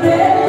breath.